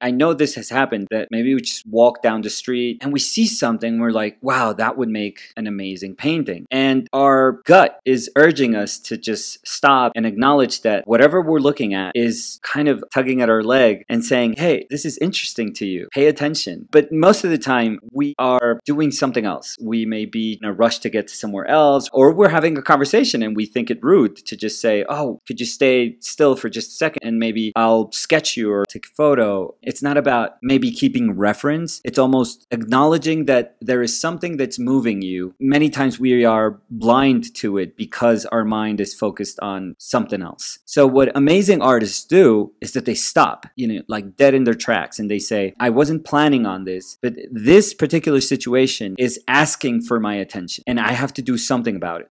I know this has happened that maybe we just walk down the street and we see something, we're like, wow, that would make an amazing painting. And our gut is urging us to just stop and acknowledge that whatever we're looking at is kind of tugging at our leg and saying, hey, this is interesting to you. Pay attention. But most of the time, we are doing something else. We may be in a rush to get to somewhere else, or we're having a conversation and we think it rude to just say, oh, could you stay still for just a second and maybe I'll sketch you or take a photo. It's not about maybe keeping reference. It's almost acknowledging that there is something that's moving you. Many times we are blind to it because our mind is focused on something else. So what amazing artists do is that they stop, you know, like dead in their tracks and they say, I wasn't planning on this, but this particular situation is asking for my attention and I have to do something about it.